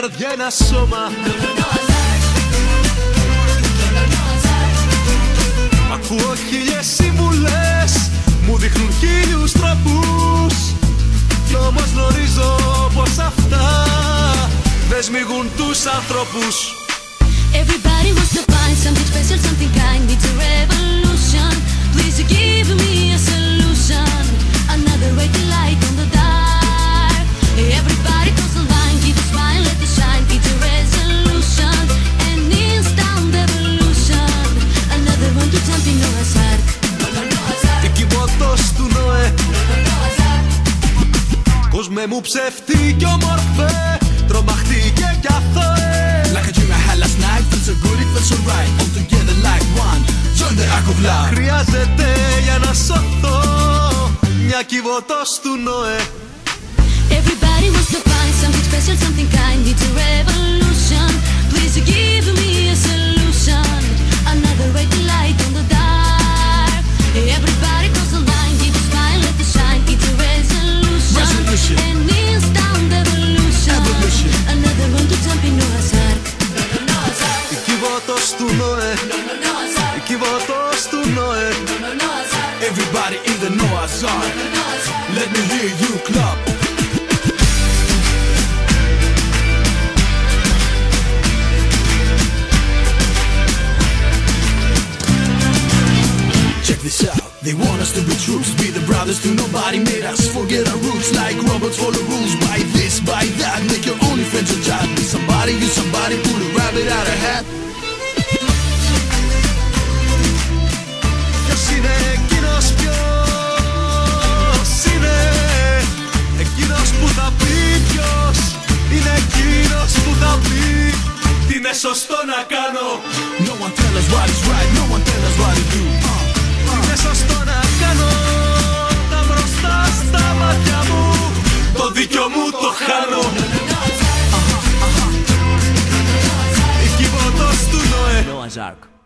καρδιά ένα σώμα. Ακούω χίλιες συμβουλές Μου δείχνουν χίλιους τρόπους. Κι όμως γνωρίζω πως αυτά Δεν σμίγουν τους ανθρώπους. Everybody wants to find something special, something Κόσμε μου ψεύτη κι όμορφε Τρομαχτήκε κι αθώε Like a dream I had last night, feels so good, it feels so right. All together like one, join the arc of love. Χρειάζεται για να σωθώ Μια κυβωτός του Νοέ Everybody wants to find something special, something kind. It's a revolution. Noe. Give our thoughts to Noe. Everybody in the Noah's Ark. Let me hear you clap. Check this out. They want us to be troops, be the brothers to nobody made us forget our roots like robots follow rules by this, by that. Είναι σωστό να κάνω. No one tell us what is right, no one tell us what to do. Uh, Τι είναι σωστό να κάνω Τα μπροστά στα μάτια μου. Το δίκιο μου το χάνω. Η κυβωτός του Νοέ. Noah's Ark.